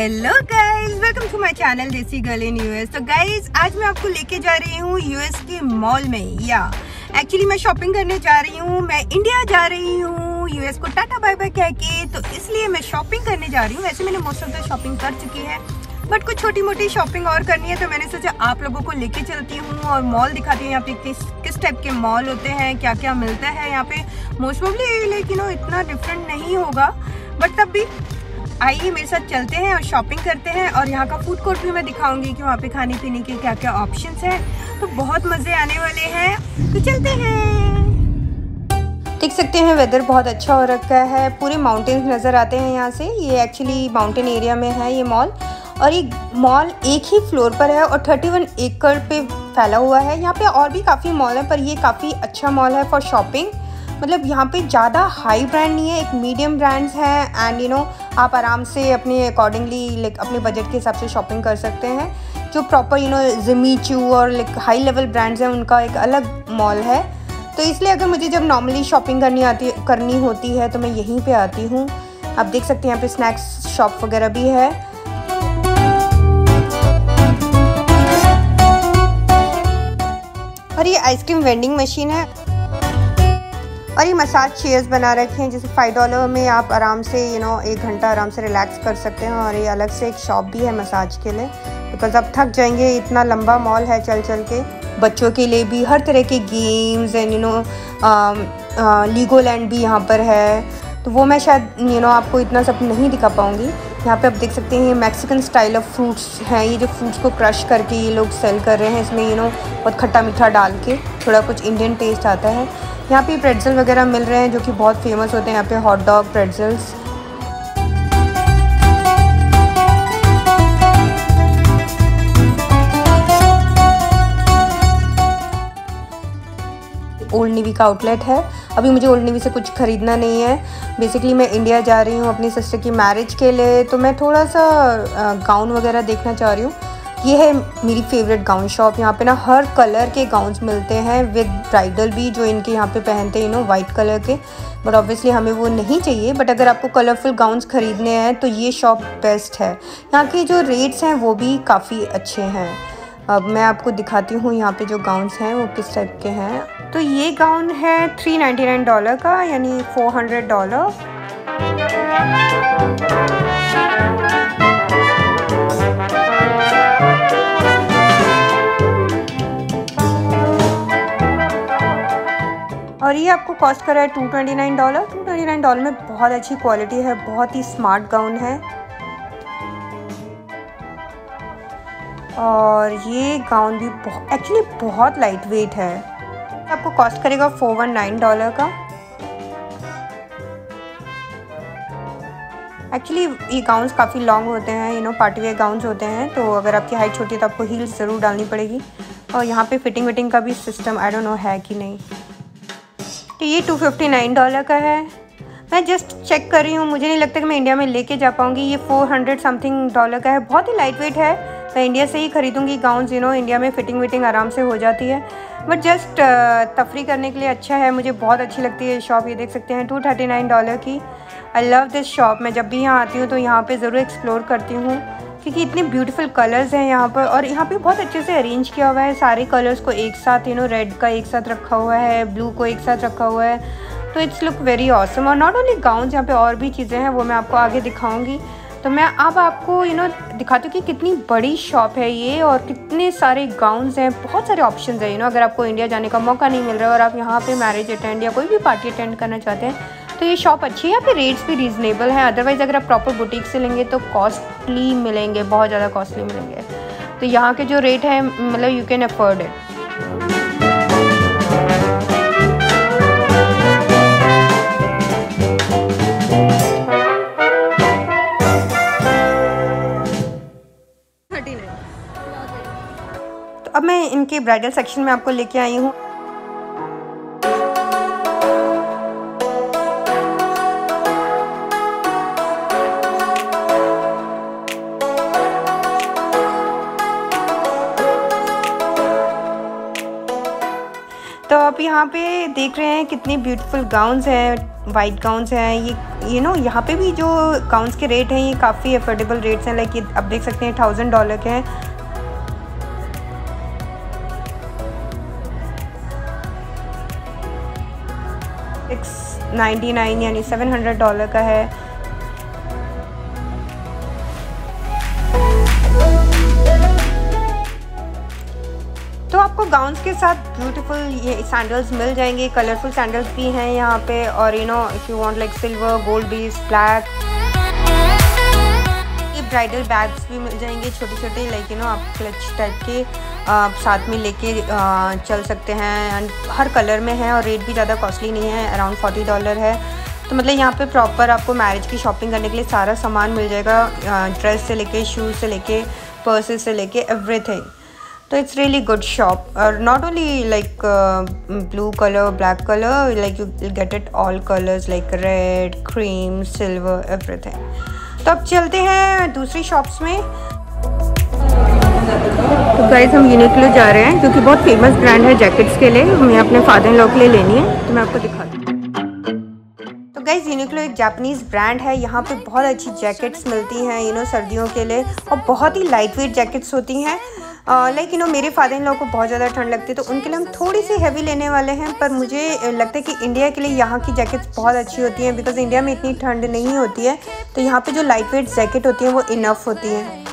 Hello guys welcome to my channel desi girl in US तो guys आज मैं आपको लेके जा रही हूँ यूएस के मॉल में. या एक्चुअली मैं शॉपिंग करने जा रही हूँ. मैं इंडिया जा रही हूँ. यूएस को टाटा बाय बाय कह के. तो इसलिए मैं शॉपिंग करने जा रही हूँ. वैसे मैंने मोस्ट ऑफ़ द शॉपिंग कर चुकी है. बट कुछ छोटी मोटी शॉपिंग और करनी है तो मैंने सोचा आप लोगों को लेके चलती हूँ और मॉल दिखाती हूँ. यहाँ पे किस किस टाइप के मॉल होते हैं क्या क्या मिलता है यहाँ पे. मोस्ट ऑफली लेकिन इतना डिफरेंट नहीं होगा. बट तब भी आइए मेरे साथ चलते हैं और शॉपिंग करते हैं और यहाँ का फ़ूड कोर्ट भी मैं दिखाऊँगी कि वहाँ पे खाने पीने के क्या क्या ऑप्शन हैं। तो बहुत मज़े आने वाले हैं। तो चलते हैं। देख सकते हैं वेदर बहुत अच्छा हो रखा है। पूरे माउंटेन्स नज़र आते हैं यहाँ से। ये एक्चुअली माउंटेन एरिया में है ये मॉल और ये मॉल एक ही फ्लोर पर है और 31 एकड़ पे फैला हुआ है। यहाँ पे और भी काफ़ी मॉल है, पर ये काफ़ी अच्छा मॉल है फॉर शॉपिंग मतलब यहाँ पे ज़्यादा हाई ब्रांड नहीं है, एक मीडियम ब्रांड्स हैं एंड यू नो आप आराम से अपने अकॉर्डिंगली लाइक अपने बजट के हिसाब से शॉपिंग कर सकते हैं। जो proper you know Jimmy Choo और लाइक हाई लेवल ब्रांड्स हैं, उनका एक अलग मॉल है। तो इसलिए अगर मुझे जब नॉर्मली शॉपिंग करनी आती, करनी होती है तो मैं यहीं पे आती हूँ। आप देख सकते हैं यहाँ पे स्नैक्स शॉप वगैरह भी है। और ये आइसक्रीम वेंडिंग मशीन है। और ये मसाज चेयर्स बना रखे हैं जैसे फाइव डॉलर में आप आराम से यू नो एक घंटा आराम से रिलैक्स कर सकते हैं और ये अलग से एक शॉप भी है मसाज के लिए। बिकॉज़ अब थक जाएँगे इतना लंबा मॉल है चल चल के। बच्चों के लिए भी हर तरह के games and you know Legoland भी यहाँ पर है। तो वो मैं शायद यू you नो know, आपको इतना सब नहीं दिखा पाऊँगी। यहाँ पे आप देख सकते हैं मैक्सिकन स्टाइल ऑफ़ फ्रूट्स हैं। ये जो फ्रूट्स को क्रश करके ये लोग सेल कर रहे हैं इसमें यू नो बहुत खट्टा मीठा डाल के थोड़ा कुछ इंडियन टेस्ट आता है। यहाँ पे प्रेटजल वगैरह मिल रहे हैं जो कि बहुत फ़ेमस होते हैं यहाँ पे hot dog pretzels Old Navy का आउटलेट है। अभी मुझे ओल्ड नेवी से कुछ ख़रीदना नहीं है। बेसिकली मैं इंडिया जा रही हूँ अपनी सिस्टर की मैरिज के लिए। तो मैं थोड़ा सा गाउन वगैरह देखना चाह रही हूँ। ये है मेरी फेवरेट गाउन शॉप यहाँ पे ना हर कलर के गाउन्स मिलते हैं विद ब्राइडल भी, जो इनके यहाँ पे पहनते हैं यू नो वाइट कलर के। बट ऑब्वियसली हमें वो नहीं चाहिए। बट अगर आपको कलरफुल गाउन्स ख़रीदने हैं तो ये शॉप बेस्ट है। यहाँ के जो रेट्स हैं, वो भी काफ़ी अच्छे हैं। अब मैं आपको दिखाती हूँ यहाँ पे जो गाउन्स हैं, वो किस टाइप के हैं। तो ये गाउन है थ्री नाइन्टी नाइन डॉलर का, यानी फोर हंड्रेड डॉलर आपको कॉस्ट कर रहा है two twenty nine dollar two twenty nine dollar में बहुत अच्छी क्वालिटी है, बहुत ही स्मार्ट गाउन है। और ये गाउन भी बहुत एक्चुअली बहुत लाइट वेट है आपको कॉस्ट करेगा फोर वन नाइन डॉलर का। एक्चुअली ये गाउन्स काफ़ी लॉन्ग होते हैं you know party wear gowns होते हैं तो अगर आपकी हाइट छोटी है तो आपको हील्स ज़रूर डालनी पड़ेगी। और यहाँ पे फिटिंग विटिंग का भी सिस्टम आई डोंट नो है कि नहीं। तो ये टू फिफ्टी नाइन डॉलर का है। मैं जस्ट चेक कर रही हूँ, मुझे नहीं लगता कि मैं इंडिया में लेके जा पाऊँगी। ये फोर हंड्रेड समथिंग डॉलर का है। बहुत ही लाइट वेट है। मैं इंडिया से ही ख़रीदूँगी गाउन यू नो इंडिया में फ़िटिंग विटिंग आराम से हो जाती है। बट जस्ट तफरी करने के लिए अच्छा है। मुझे बहुत अच्छी लगती है शॉप ये देख सकते हैं टू थर्टी नाइन डॉलर की। आई लव दिस शॉप मैं जब भी यहाँ आती हूँ तो यहाँ पे ज़रूर एक्सप्लोर करती हूँ। क्योंकि इतने ब्यूटीफुल कलर्स हैं यहाँ पर और यहाँ पे बहुत अच्छे से अरेंज किया हुआ है। सारे कलर्स को एक साथ यू नो रेड का एक साथ रखा हुआ है ब्लू को एक साथ रखा हुआ है। तो इट्स लुक वेरी ऑसम और नॉट ओनली गाउन यहाँ पे और भी चीज़ें हैं, वो मैं आपको आगे दिखाऊँगी। तो मैं अब आपको यू नो दिखाती हूँ कि कितनी बड़ी शॉप है ये और कितने सारे गाउन्स हैं। बहुत सारे ऑप्शन हैं यू नो अगर आपको इंडिया जाने का मौका नहीं मिल रहा है और आप यहाँ पे मैरिज अटेंड या कोई भी पार्टी अटेंड करना चाहते हैं तो ये शॉप अच्छी है पे रेट्स भी रीज़नेबल हैं? अदरवाइज़ अगर आप प्रॉपर बुटीक से लेंगे तो कॉस्टली मिलेंगे बहुत ज़्यादा कॉस्टली मिलेंगे। तो यहाँ के जो रेट है मतलब यू कैन अफोर्ड इट तो अब मैं इनके ब्राइडल सेक्शन में आपको लेके आई हूँ। यहाँ पे देख रहे हैं कितने ब्यूटीफुल गाउन्स हैं वाइट गाउन्स हैं। ये यू नो यहाँ पे भी जो गाउन्स के रेट हैं, ये काफ़ी अफोर्डेबल रेट्स हैं। लाइक ये आप देख सकते हैं थाउज़ेंड डॉलर के हैं। सिक्स नाइन्टी नाइन यानी सेवन हंड्रेड डॉलर का है। गाउन्स के साथ ब्यूटीफुल ये सैंडल्स मिल जाएँगे कलरफुल सैंडल्स भी हैं यहाँ पे और you know if you want like silver gold beige black ये ब्राइडल बैग्स भी मिल जाएँगे छोटे छोटे लाइक यू नो आप क्लच टाइप के आ, साथ में लेके चल सकते हैं एंड हर कलर में है और रेट भी ज़्यादा कॉस्टली नहीं है अराउंड फोर्टी डॉलर है। तो मतलब यहाँ पे प्रॉपर आपको मैरिज की शॉपिंग करने के लिए सारा सामान मिल जाएगा ड्रेस से लेके शूज़ से लेके पर्सेस से लेके एवरीथिंग तो इट्स रियली गुड शॉप और not only like blue colour black colour like you get it all colours like red cream silver everything तो अब चलते हैं दूसरी शॉप्स में. तो गाइज़ हम यूनिकलो जा रहे हैं, क्योंकि बहुत फ़ेमस ब्रांड है जैकेट्स के लिए. हमें अपने फादर इन लॉ के लिए लेनी है. तो मैं आपको दिखाती हूँ तो गाइज़ यूनिक्लो एक जापानीज़ ब्रांड है. यहाँ पे बहुत अच्छी जैकेट्स मिलती हैं यू नो सर्दियों के लिए. और बहुत ही लाइट वेट जैकेट्स होती हैं. लाइक यू नो मेरे फादर इन लॉ को बहुत ज़्यादा ठंड लगती है तो उनके लिए हम थोड़ी सी हैवी लेने वाले हैं पर मुझे लगता है कि इंडिया के लिए यहाँ की जैकेट्स बहुत अच्छी होती हैं बिकॉज़ इंडिया में इतनी ठंड नहीं होती है तो यहाँ पे जो लाइट वेट जैकेट होती है वो इनफ होती है।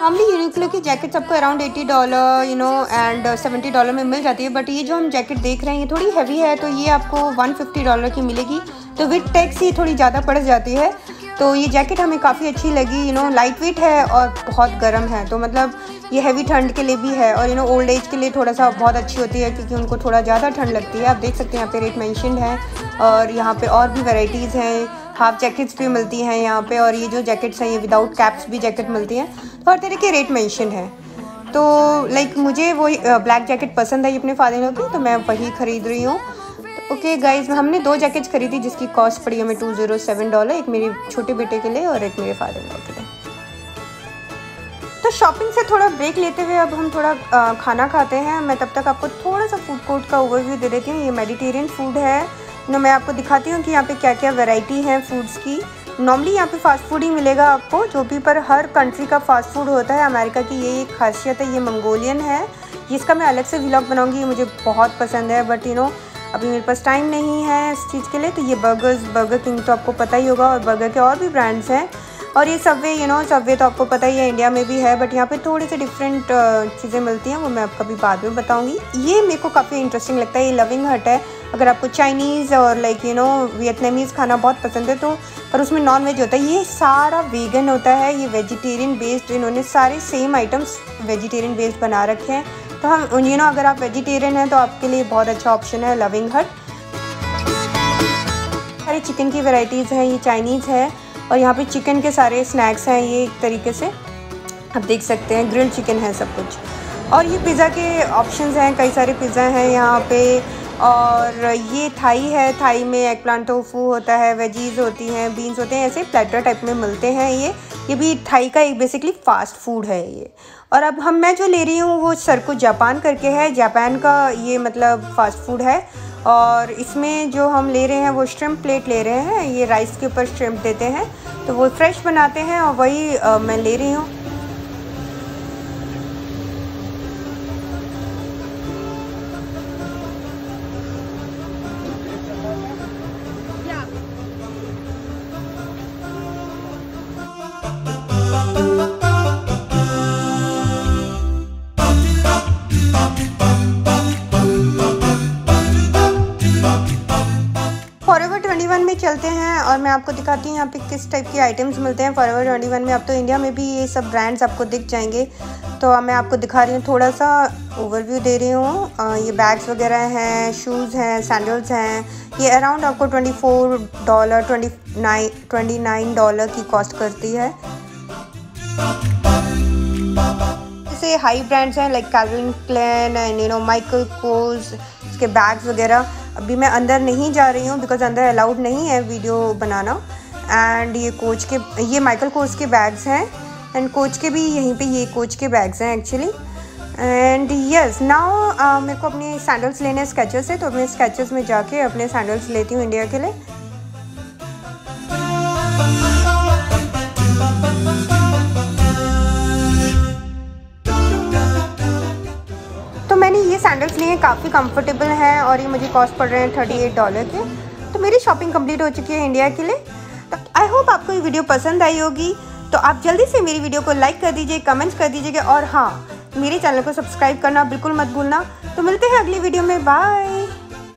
नॉर्मली यूनिक्लो की जैकेट्स आपको around eighty dollar you know and seventy dollar में मिल जाती है बट ये जो हम जैकेट देख रहे हैं ये थोड़ी हैवी है तो ये आपको वन फिफ्टी डॉलर की मिलेगी तो विथ टैक्स ही थोड़ी ज़्यादा पड़ जाती है। तो ये जैकेट हमें काफ़ी अच्छी लगी यू नो लाइट वेट है और बहुत गर्म है। तो मतलब ये हैवी ठंड के लिए भी है और यू नो ओल्ड एज के लिए थोड़ा सा बहुत अच्छी होती है क्योंकि उनको थोड़ा ज़्यादा ठंड लगती है। आप देख सकते हैं यहाँ पे रेट मैंशनड है और यहाँ पे और भी वेराइटीज़ हैं। हाफ़ जैकेट्स भी मिलती हैं यहाँ पे और ये जो जैकेट्स हैं, ये विदाउट कैप्स भी जैकेट मिलती हैं। तो हर तरह के रेट मैंशन है। तो लाइक मुझे वो ब्लैक जैकेट पसंद आई अपने फादर की तो मैं वही ख़रीद रही हूँ। ओके गाइज़ हमने दो जैकेट्स खरीदी जिसकी कॉस्ट पड़ी हमें टू ज़ीरो सेवन डॉलर एक मेरे छोटे बेटे के लिए और एक मेरे फादर लॉ के लिए। तो शॉपिंग से थोड़ा ब्रेक लेते हुए अब हम थोड़ा आ, खाना खाते हैं। मैं तब तक आपको थोड़ा सा फ़ूड कोर्ट का ओवरव्यू दे देती हूँ। ये मेडिटेरियन फ़ूड है। ना मैं आपको दिखाती हूँ कि यहाँ पे क्या क्या वैरायटी है फूड्स की। नॉर्मली यहाँ पे फास्ट फ़ूड ही मिलेगा आपको। जो भी पर हर कंट्री का फास्ट फ़ूड होता है। अमेरिका की ये एक खासियत है ये मंगोलियन है। जिसका मैं अलग से व्लॉग बनाऊँगी मुझे बहुत पसंद है। बट यू नो अभी मेरे पास टाइम नहीं है इस चीज़ के लिए तो ये बर्गर्स बर्गर किंग तो आपको पता ही होगा और बर्गर के और भी ब्रांड्स हैं। और ये सबवे यू नो सबवे तो आपको पता ही है इंडिया में भी है बट यहाँ पे थोड़ी सी डिफरेंट चीज़ें मिलती हैं, वो मैं आपको अभी बाद में बताऊँगी। ये मेरे को काफ़ी इंटरेस्टिंग लगता है, ये लविंग हट है। अगर आपको चाइनीज़ और लाइक यू नो वियतनामीज़ खाना बहुत पसंद है तो पर उसमें नॉन वेज होता है। ये सारा वीगन होता है, ये वेजिटेरियन बेस्ड इन्होंने सारे सेम आइटम्स वेजिटेरियन बेस्ड बना रखे हैं। तो हम यू नो अगर आप वेजिटेरियन हैं तो आपके लिए बहुत अच्छा ऑप्शन है लविंग हट सारी चिकन की वेराइटीज़ हैं, ये चाइनीज़ है, और यहाँ पे चिकन के सारे स्नैक्स हैं, ये एक तरीके से आप देख सकते हैं ग्रिल्ड चिकन है सब कुछ। और ये पिज़्ज़ा के ऑप्शंस हैं, कई सारे पिज़्ज़ा हैं यहाँ पे। और ये थाई है, थाई में एग प्लांट टोफू होता है वेजीज़ होती हैं बीन्स होते हैं, ऐसे प्लेटर टाइप में मिलते हैं ये। ये भी थाई का एक बेसिकली फ़ास्ट फ़ूड है ये। और अब हम, मैं जो ले रही हूँ वो सरको जापान करके है। जापान का ये मतलब फ़ास्ट फ़ूड है। और इसमें जो हम ले रहे हैं वो श्रिम्प प्लेट ले रहे हैं। ये राइस के ऊपर श्रिम्प देते हैं। तो वो फ्रेश बनाते हैं और वही मैं ले रही हूँ। और मैं आपको दिखाती हूँ यहाँ पे किस टाइप के आइटम्स मिलते हैं। फॉरवर ट्वेंटी वन में अब तो इंडिया में भी ये सब ब्रांड्स आपको दिख जाएँगे। तो मैं आपको दिखा रही हूँ थोड़ा सा ओवरव्यू दे रही हूँ। ये बैग्स वगैरह हैं शूज़ हैं सैंडल्स हैं। ये अराउंड आपको twenty four dollar twenty nine twenty nine dollar की कॉस्ट करती है। जैसे हाई ब्रांड्स हैं like Calvin Klein and you know Michael Kors इसके बैग्स वगैरह। अभी मैं अंदर नहीं जा रही हूँ बिकॉज़ अंदर अलाउड नहीं है वीडियो बनाना। एंड ये कोच के, ये माइकल कोच के बैग्स हैं। एंड कोच के भी यहीं पे ये कोच के बैग्स हैं एक्चुअली एंड यस नाउ मेरे को अपने सैंडल्स लेने स्केचेस है तो अपने स्केचेस में जाके अपने सैंडल्स लेती हूँ इंडिया के लिए। सैंडल्स लिए काफ़ी कंफर्टेबल हैं और ये मुझे कॉस्ट पड़ रहे हैं थर्टी एट डॉलर के। तो मेरी शॉपिंग कंप्लीट हो चुकी है इंडिया के लिए। तो आई होप आपको ये वीडियो पसंद आई होगी। तो आप जल्दी से मेरी वीडियो को लाइक कर दीजिए कमेंट्स कर दीजिएगा और हाँ मेरे चैनल को सब्सक्राइब करना बिल्कुल मत भूलना। तो मिलते हैं अगली वीडियो में। बाय